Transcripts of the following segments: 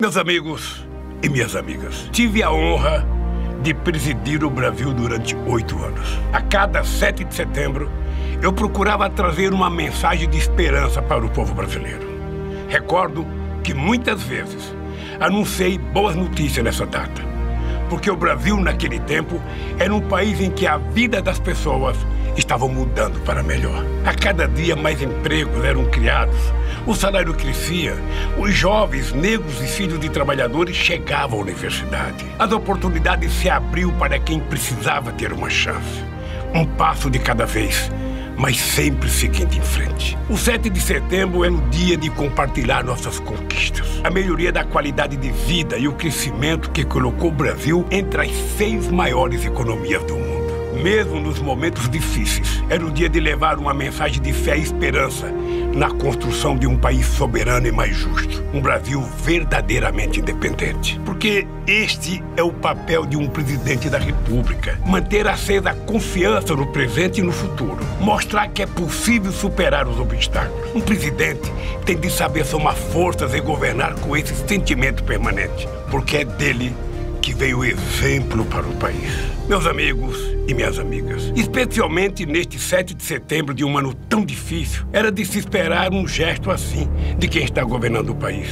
Meus amigos e minhas amigas, tive a honra de presidir o Brasil durante oito anos. A cada 7 de setembro, eu procurava trazer uma mensagem de esperança para o povo brasileiro. Recordo que muitas vezes anunciei boas notícias nessa data, porque o Brasil, naquele tempo, era um país em que a vida das pessoas estavam mudando para melhor. A cada dia mais empregos eram criados, o salário crescia, os jovens, negros e filhos de trabalhadores chegavam à universidade. As oportunidades se abriam para quem precisava ter uma chance. Um passo de cada vez mas sempre seguindo em frente. O 7 de setembro é o dia de compartilhar nossas conquistas, a melhoria da qualidade de vida e o crescimento que colocou o Brasil entre as seis maiores economias do mundo mesmo nos momentos difíceis. Era o dia de levar uma mensagem de fé e esperança na construção de um país soberano e mais justo. Um Brasil verdadeiramente independente. Porque este é o papel de um presidente da República: manter acesa a confiança no presente e no futuro. Mostrar que é possível superar os obstáculos. Um presidente tem de saber somar forças e governar com esse sentimento permanente. Porque é dele que veio exemplo para o país. Meus amigos e minhas amigas, especialmente neste 7 de setembro de um ano tão difícil, era de se esperar um gesto assim de quem está governando o país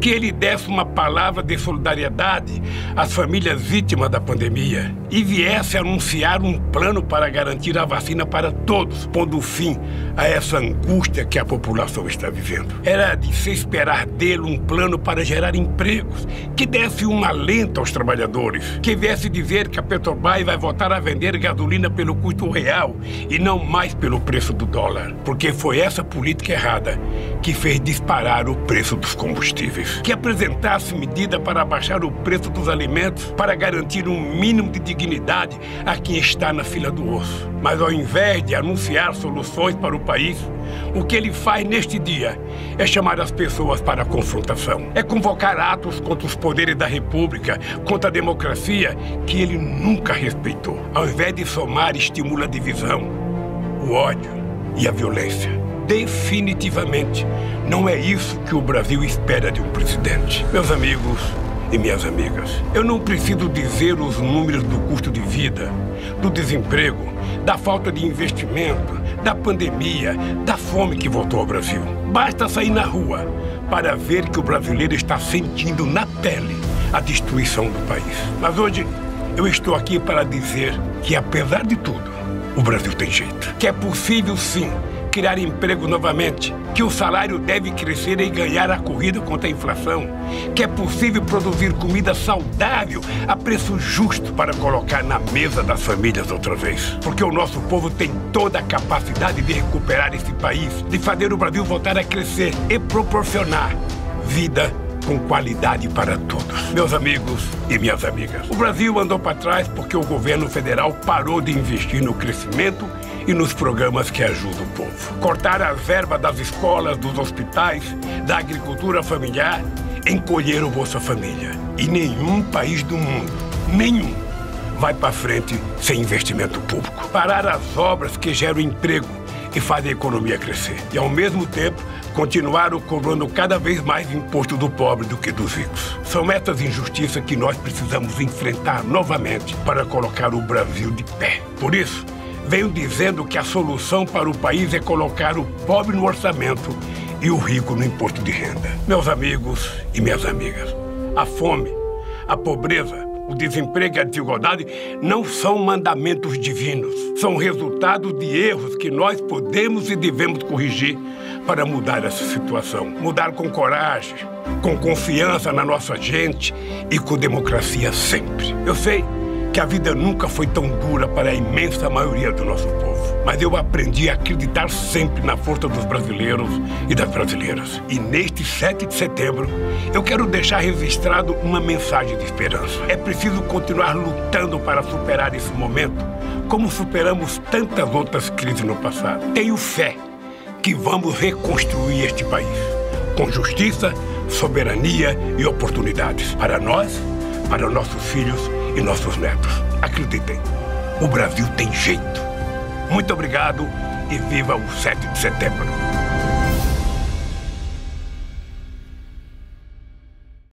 que ele desse uma palavra de solidariedade às famílias vítimas da pandemia e viesse anunciar um plano para garantir a vacina para todos, pondo fim a essa angústia que a população está vivendo. Era de se esperar dele um plano para gerar empregos, que desse um alento aos trabalhadores, que viesse dizer que a Petrobras vai voltar a vender gasolina pelo custo real e não mais pelo preço do dólar, porque foi essa política errada que fez disparar o preço dos combustíveis que apresentasse medida para baixar o preço dos alimentos para garantir um mínimo de dignidade a quem está na fila do osso. Mas ao invés de anunciar soluções para o país, o que ele faz neste dia é chamar as pessoas para a confrontação. É convocar atos contra os poderes da República, contra a democracia que ele nunca respeitou. Ao invés de somar, estimula a divisão, o ódio e a violência definitivamente não é isso que o Brasil espera de um presidente. Meus amigos e minhas amigas, eu não preciso dizer os números do custo de vida, do desemprego, da falta de investimento, da pandemia, da fome que voltou ao Brasil. Basta sair na rua para ver que o brasileiro está sentindo na pele a destruição do país. Mas hoje eu estou aqui para dizer que, apesar de tudo, o Brasil tem jeito. Que é possível sim criar emprego novamente, que o salário deve crescer e ganhar a corrida contra a inflação, que é possível produzir comida saudável a preço justo para colocar na mesa das famílias outra vez. Porque o nosso povo tem toda a capacidade de recuperar esse país, de fazer o Brasil voltar a crescer e proporcionar vida com qualidade para todos. Meus amigos e minhas amigas, o Brasil andou para trás porque o governo federal parou de investir no crescimento e nos programas que ajudam o povo. Cortar as verbas das escolas, dos hospitais, da agricultura familiar, encolher o Bolsa Família. E nenhum país do mundo, nenhum, vai para frente sem investimento público. Parar as obras que geram emprego e fazem a economia crescer. E, ao mesmo tempo, continuaram cobrando cada vez mais imposto do pobre do que dos ricos. São essas injustiças que nós precisamos enfrentar novamente para colocar o Brasil de pé. Por isso, venho dizendo que a solução para o país é colocar o pobre no orçamento e o rico no imposto de renda. Meus amigos e minhas amigas, a fome, a pobreza, o desemprego e a desigualdade não são mandamentos divinos, são resultado de erros que nós podemos e devemos corrigir para mudar essa situação. Mudar com coragem, com confiança na nossa gente e com democracia sempre. Eu sei que a vida nunca foi tão dura para a imensa maioria do nosso povo. Mas eu aprendi a acreditar sempre na força dos brasileiros e das brasileiras. E neste 7 de setembro, eu quero deixar registrado uma mensagem de esperança. É preciso continuar lutando para superar esse momento, como superamos tantas outras crises no passado. Tenho fé que vamos reconstruir este país com justiça, soberania e oportunidades para nós, para nossos filhos e nossos netos. Acreditem, o Brasil tem jeito. Muito obrigado e viva o 7 de setembro.